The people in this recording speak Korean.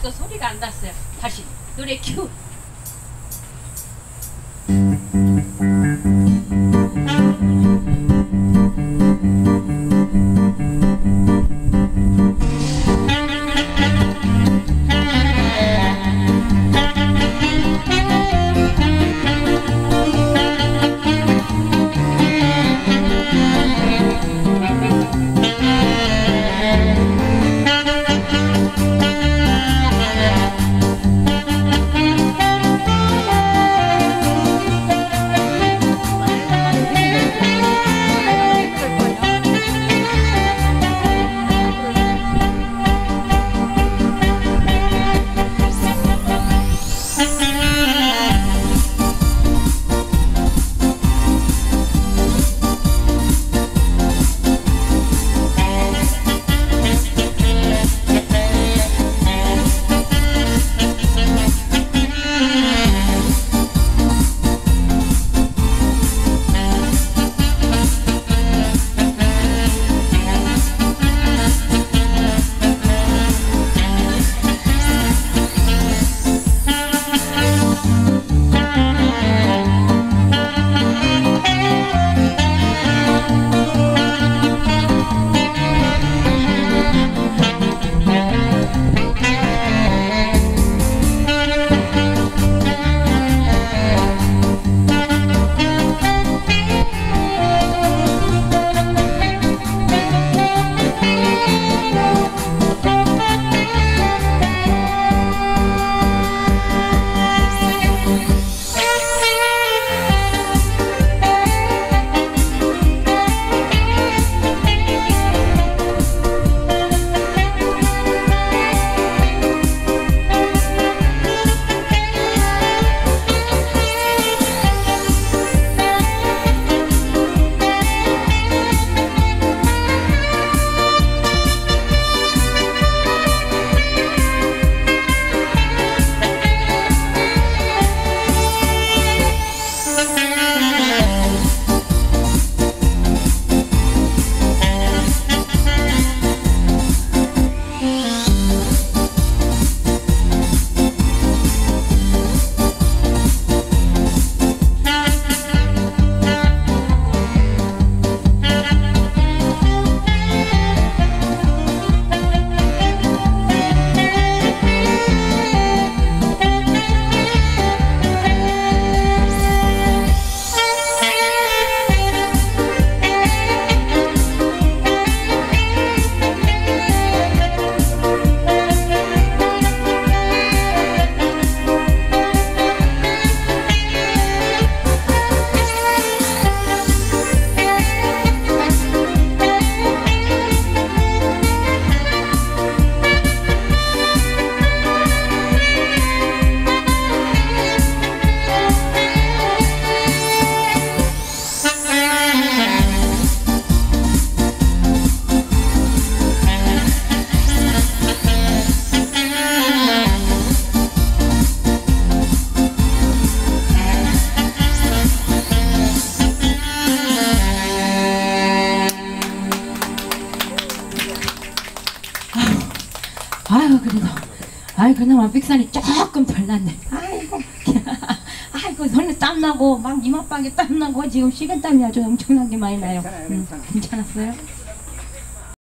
이거 소리가 안 났어요. 다시 노래 큐. 아유 그래도 아이 그나마 빅산이 조금 덜 났네. 아이고 아이고 손에 땀 나고 막 이마방에 땀 나고 지금 식은땀이 아주 엄청나게 많이 나요. 음, 괜찮았어요?